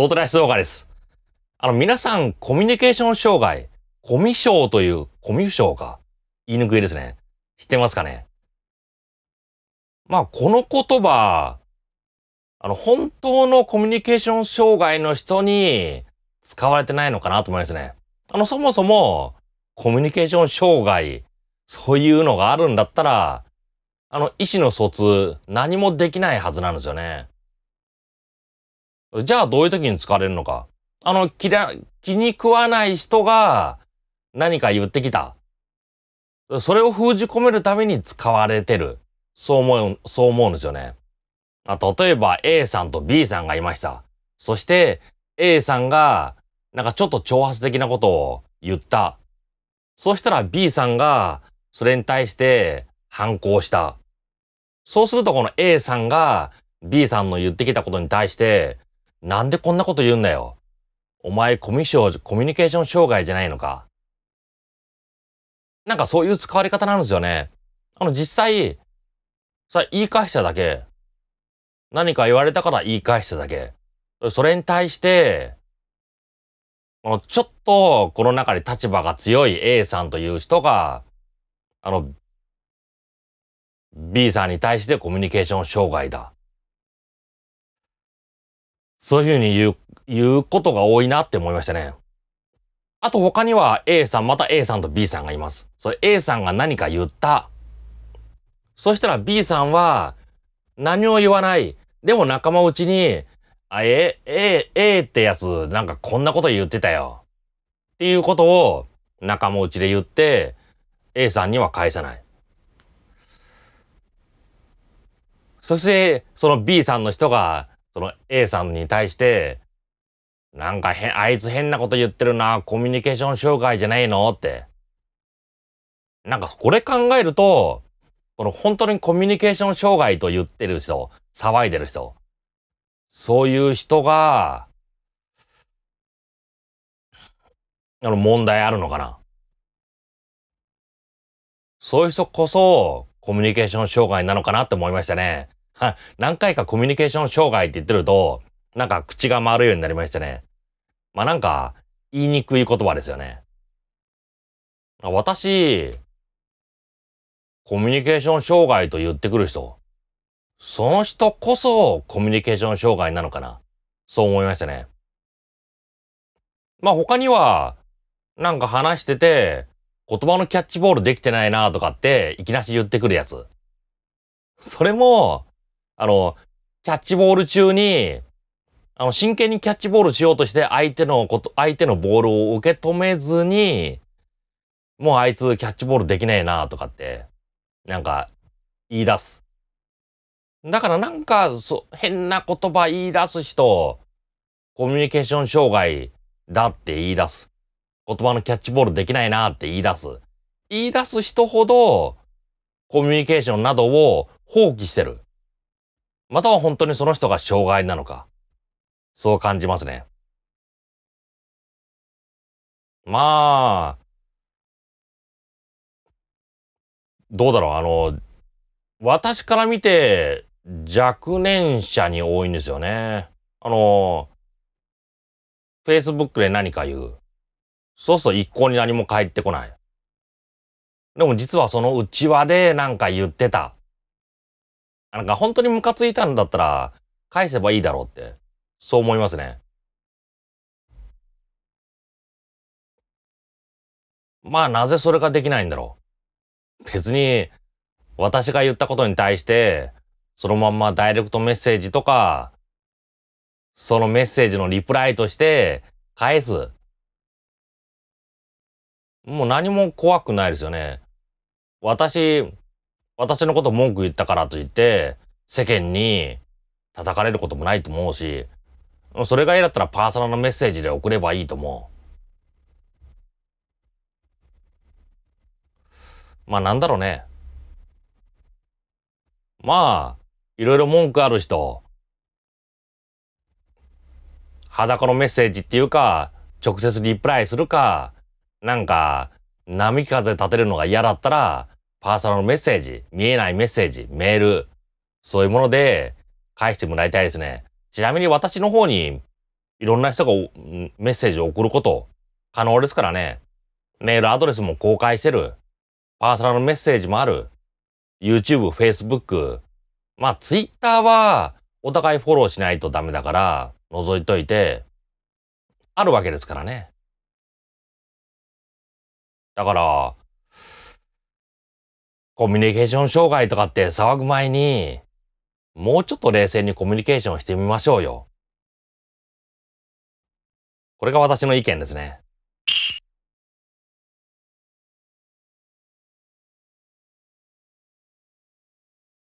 トートライス動画です。あの、皆さん、コミュニケーション障害、コミュ障というコミュ障か。言いにくいですね。知ってますかね？まあ、この言葉、あの、本当のコミュニケーション障害の人に使われてないのかなと思いますね。あの、そもそも、コミュニケーション障害、そういうのがあるんだったら、あの、意思の疎通、何もできないはずなんですよね。じゃあどういう時に使われるのか。あの、気に食わない人が何か言ってきた。それを封じ込めるために使われてる。そう思う、そう思うんですよね。あ例えば A さんと B さんがいました。そして A さんがなんかちょっと挑発的なことを言った。そしたら B さんがそれに対して反抗した。そうするとこの A さんが B さんの言ってきたことに対してなんでこんなこと言うんだよ。お前コミュ障コミュニケーション障害じゃないのか。なんかそういう使われ方なんですよね。あの実際、さ、言い返しただけ。何か言われたから言い返しただけ。それに対して、あの、ちょっとこの中で立場が強い A さんという人が、あの、B さんに対してコミュニケーション障害だ。そういうふうに言う、言うことが多いなって思いましたね。あと他には A さん、また A さんと B さんがいます。それ A さんが何か言った。そしたら B さんは何も言わない。でも仲間内に、あ、え、え、えってやつなんかこんなこと言ってたよ。っていうことを仲間内で言って A さんには返さない。そしてその B さんの人がその A さんに対して、なんか変、あいつ変なこと言ってるな、コミュニケーション障害じゃないのって。なんかこれ考えると、この本当にコミュニケーション障害と言ってる人、騒いでる人、そういう人が、あの問題あるのかな。そういう人こそコミュニケーション障害なのかなって思いましたね。は、何回かコミュニケーション障害って言ってると、なんか口が回るようになりましたね。まあなんか、言いにくい言葉ですよね。私、コミュニケーション障害と言ってくる人、その人こそコミュニケーション障害なのかな。そう思いましたね。まあ他には、なんか話してて、言葉のキャッチボールできてないなとかって、いきなし言ってくるやつ。それも、あの、キャッチボール中に、あの、真剣にキャッチボールしようとして相手のこと、相手のボールを受け止めずに、もうあいつキャッチボールできねえなとかって、なんか、言い出す。だからなんか、そ、変な言葉言い出す人、コミュニケーション障害だって言い出す。言葉のキャッチボールできないなって言い出す。言い出す人ほど、コミュニケーションなどを放棄してる。または本当にその人が障害なのか。そう感じますね。まあ、どうだろう、あの、私から見て若年者に多いんですよね。あの、Facebook で何か言う。そうすると一向に何も返ってこない。でも実はその内輪でなんか言ってた。なんか本当にムカついたんだったら返せばいいだろうって、そう思いますね。まあなぜそれができないんだろう。別に私が言ったことに対してそのまんまダイレクトメッセージとかそのメッセージのリプライとして返す。もう何も怖くないですよね。私、私のこと文句言ったからといって、世間に叩かれることもないと思うし、それが嫌だったらパーソナルメッセージで送ればいいと思う。まあなんだろうね。まあ、いろいろ文句ある人、裸のメッセージっていうか、直接リプライするか、なんか、波風立てるのが嫌だったら、パーソナルメッセージ、見えないメッセージ、メール、そういうもので返してもらいたいですね。ちなみに私の方にいろんな人がメッセージを送ること可能ですからね。メールアドレスも公開してる。パーソナルメッセージもある。YouTube、Facebook。まあ、Twitter はお互いフォローしないとダメだから、覗いといて、あるわけですからね。だから、コミュニケーション障害とかって騒ぐ前に、もうちょっと冷静にコミュニケーションしてみましょうよ。これが私の意見ですね。